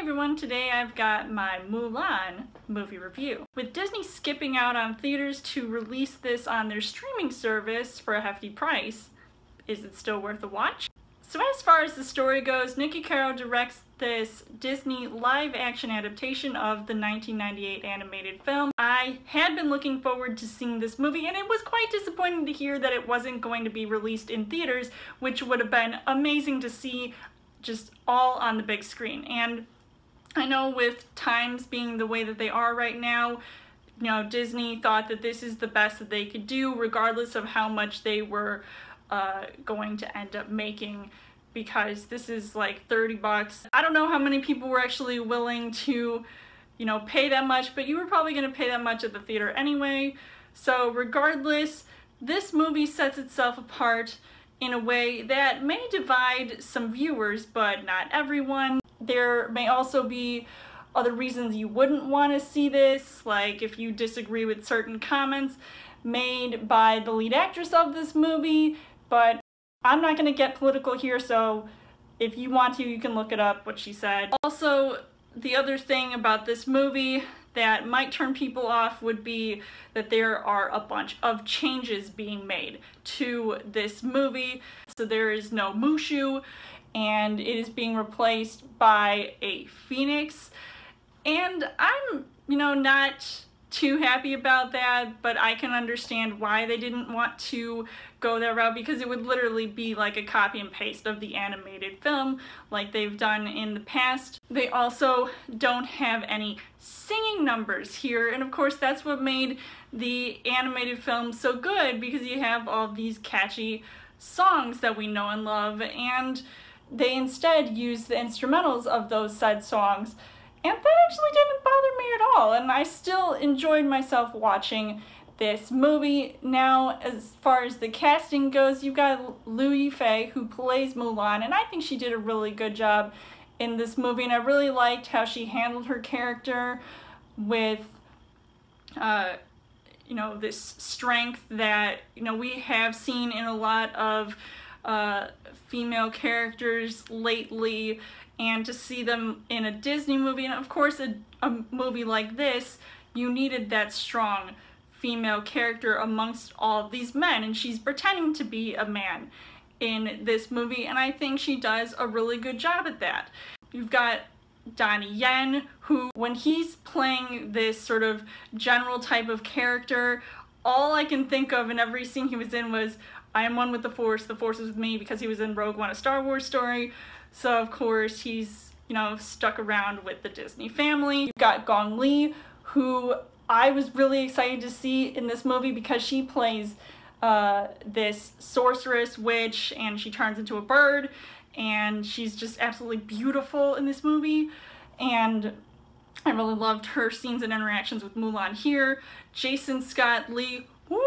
everyone, today I've got my Mulan movie review. With Disney skipping out on theaters to release this on their streaming service for a hefty price, is it still worth a watch? So as far as the story goes, Niki Caro directs this Disney live action adaptation of the 1998 animated film. I had been looking forward to seeing this movie and it was quite disappointing to hear that it wasn't going to be released in theaters, which would have been amazing to see just all on the big screen. And I know with times being the way that they are right now, you know, Disney thought that this is the best that they could do, regardless of how much they were uh, going to end up making because this is like 30 bucks. I don't know how many people were actually willing to, you know, pay that much, but you were probably going to pay that much at the theater anyway. So regardless, this movie sets itself apart in a way that may divide some viewers, but not everyone. There may also be other reasons you wouldn't want to see this, like if you disagree with certain comments made by the lead actress of this movie, but I'm not going to get political here, so if you want to, you can look it up, what she said. Also, the other thing about this movie that might turn people off would be that there are a bunch of changes being made to this movie. So there is no Mushu and it is being replaced by a phoenix. And I'm, you know, not too happy about that, but I can understand why they didn't want to go that route because it would literally be like a copy and paste of the animated film like they've done in the past. They also don't have any singing numbers here, and of course that's what made the animated film so good because you have all these catchy songs that we know and love, and they instead use the instrumentals of those said songs and that actually didn't bother me at all, and I still enjoyed myself watching this movie. Now, as far as the casting goes, you've got Liu Yifei, who plays Mulan, and I think she did a really good job in this movie, and I really liked how she handled her character with, uh, you know, this strength that, you know, we have seen in a lot of uh, female characters lately and to see them in a Disney movie, and of course a, a movie like this, you needed that strong female character amongst all these men, and she's pretending to be a man in this movie, and I think she does a really good job at that. You've got Donnie Yen, who, when he's playing this sort of general type of character, all I can think of in every scene he was in was, I am one with the Force, the Force is with me, because he was in Rogue One, a Star Wars story. So of course he's, you know, stuck around with the Disney family. You've got Gong Li, who I was really excited to see in this movie because she plays uh, this sorceress witch and she turns into a bird and she's just absolutely beautiful in this movie. And I really loved her scenes and interactions with Mulan here. Jason Scott Lee, woo!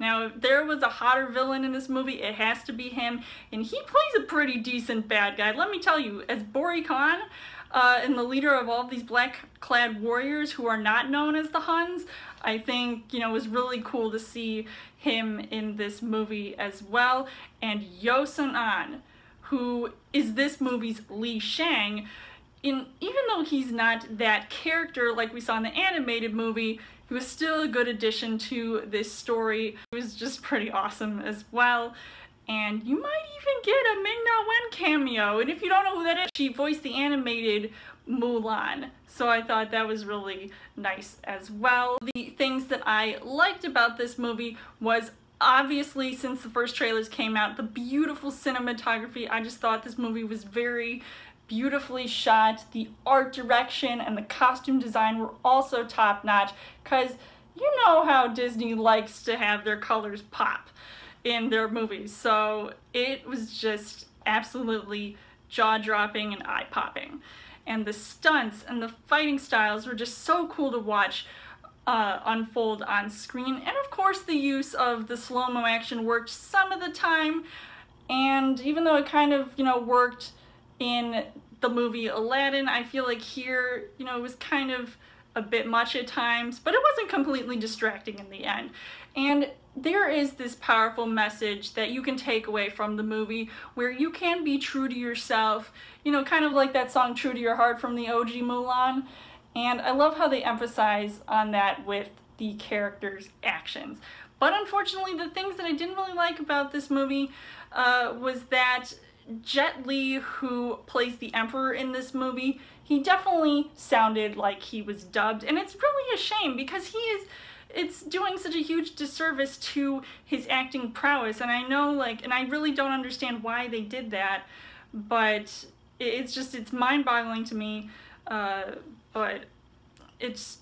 Now, if there was a hotter villain in this movie, it has to be him, and he plays a pretty decent bad guy. Let me tell you, as Bori Khan, uh, and the leader of all of these black-clad warriors who are not known as the Huns, I think, you know, it was really cool to see him in this movie as well. And Yoson An, who is this movie's Li Shang, in even though he's not that character like we saw in the animated movie, he was still a good addition to this story. He was just pretty awesome as well. And you might even get a Ming Na Wen cameo. And if you don't know who that is, she voiced the animated Mulan. So I thought that was really nice as well. The things that I liked about this movie was obviously since the first trailers came out, the beautiful cinematography. I just thought this movie was very beautifully shot. The art direction and the costume design were also top notch because you know how Disney likes to have their colors pop in their movies. So it was just absolutely jaw-dropping and eye-popping. And the stunts and the fighting styles were just so cool to watch uh, unfold on screen. And of course the use of the slow-mo action worked some of the time. And even though it kind of, you know, worked in the movie Aladdin, I feel like here, you know, it was kind of a bit much at times, but it wasn't completely distracting in the end. And there is this powerful message that you can take away from the movie where you can be true to yourself, you know, kind of like that song True to Your Heart from the OG Mulan. And I love how they emphasize on that with the characters' actions. But unfortunately, the things that I didn't really like about this movie uh, was that Jet Li, who plays the Emperor in this movie, he definitely sounded like he was dubbed. And it's really a shame because he is it's doing such a huge disservice to his acting prowess. And i know like and i really don't understand why they did that but it's just it's mind-boggling to me. Uh, but it's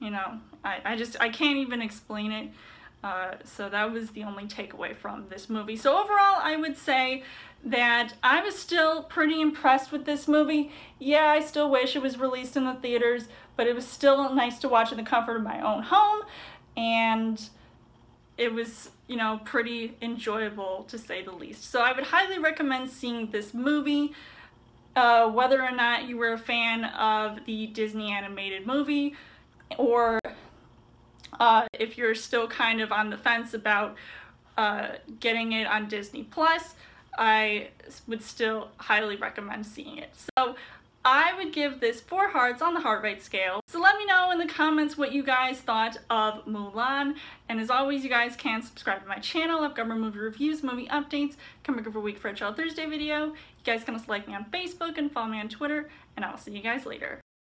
you know I, I just i can't even explain it uh, so that was the only takeaway from this movie so overall i would say that I was still pretty impressed with this movie. Yeah, I still wish it was released in the theaters, but it was still nice to watch in the comfort of my own home and it was, you know, pretty enjoyable to say the least. So I would highly recommend seeing this movie. Uh, whether or not you were a fan of the Disney animated movie, or uh, if you're still kind of on the fence about uh, getting it on Disney Plus, I would still highly recommend seeing it. So I would give this four hearts on the heart rate scale. So let me know in the comments what you guys thought of Mulan. And as always, you guys can subscribe to my channel. I've got more movie reviews, movie updates, coming every week for a Child Thursday video. You guys can also like me on Facebook and follow me on Twitter, and I'll see you guys later.